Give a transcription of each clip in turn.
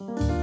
Música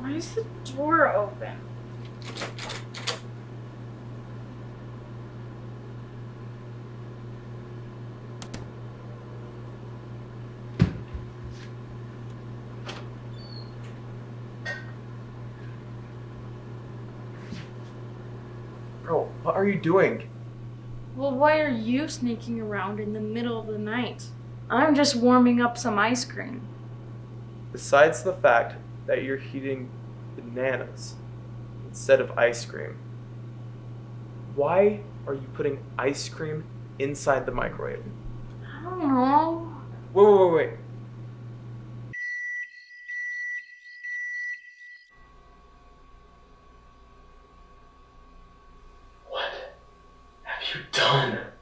Why is the door open? Bro, what are you doing? Well, why are you sneaking around in the middle of the night? I'm just warming up some ice cream. Besides the fact that you're heating bananas instead of ice cream, why are you putting ice cream inside the microwave? I don't know. Wait, wait, wait, wait. Have done?